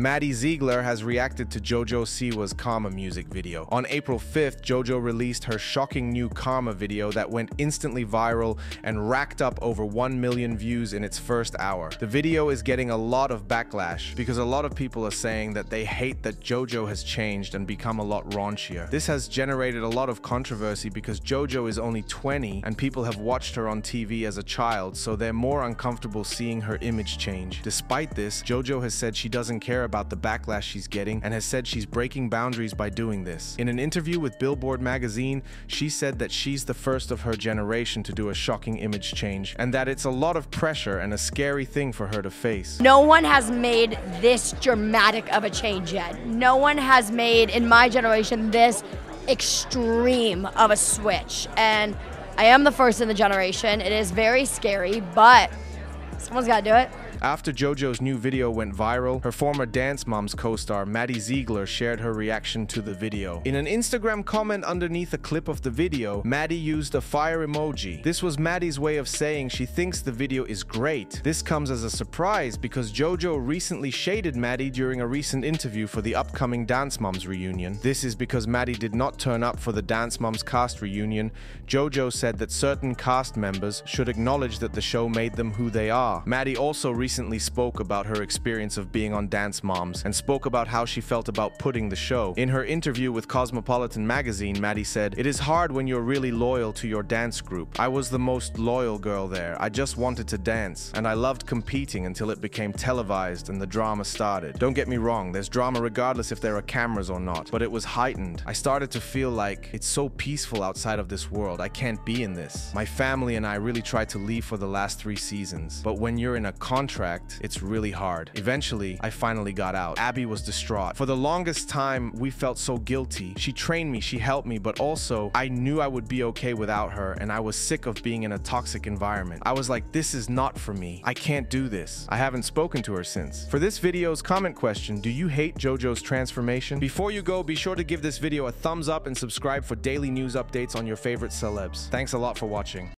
Maddie Ziegler has reacted to JoJo Siwa's Karma music video. On April 5th, JoJo released her shocking new Karma video that went instantly viral and racked up over 1 million views in its first hour. The video is getting a lot of backlash because a lot of people are saying that they hate that JoJo has changed and become a lot raunchier. This has generated a lot of controversy because JoJo is only 20 and people have watched her on TV as a child, so they're more uncomfortable seeing her image change. Despite this, JoJo has said she doesn't care about the backlash she's getting and has said she's breaking boundaries by doing this. In an interview with Billboard magazine, she said that she's the first of her generation to do a shocking image change and that it's a lot of pressure and a scary thing for her to face. No one has made this dramatic of a change yet. No one has made, in my generation, this extreme of a switch. And I am the first in the generation. It is very scary, but someone's got to do it. After JoJo's new video went viral, her former Dance Moms co-star Maddie Ziegler shared her reaction to the video. In an Instagram comment underneath a clip of the video, Maddie used a fire emoji. This was Maddie's way of saying she thinks the video is great. This comes as a surprise because JoJo recently shaded Maddie during a recent interview for the upcoming Dance Moms reunion. This is because Maddie did not turn up for the Dance Moms cast reunion. JoJo said that certain cast members should acknowledge that the show made them who they are. Maddie also recently recently spoke about her experience of being on Dance Moms and spoke about how she felt about putting the show. In her interview with Cosmopolitan magazine, Maddie said, It is hard when you're really loyal to your dance group. I was the most loyal girl there. I just wanted to dance, and I loved competing until it became televised and the drama started. Don't get me wrong, there's drama regardless if there are cameras or not, but it was heightened. I started to feel like it's so peaceful outside of this world. I can't be in this. My family and I really tried to leave for the last three seasons, but when you're in a contract, contract, it's really hard. Eventually, I finally got out. Abby was distraught. For the longest time, we felt so guilty. She trained me, she helped me, but also I knew I would be okay without her and I was sick of being in a toxic environment. I was like, this is not for me. I can't do this. I haven't spoken to her since. For this video's comment question, do you hate JoJo's transformation? Before you go, be sure to give this video a thumbs up and subscribe for daily news updates on your favorite celebs. Thanks a lot for watching.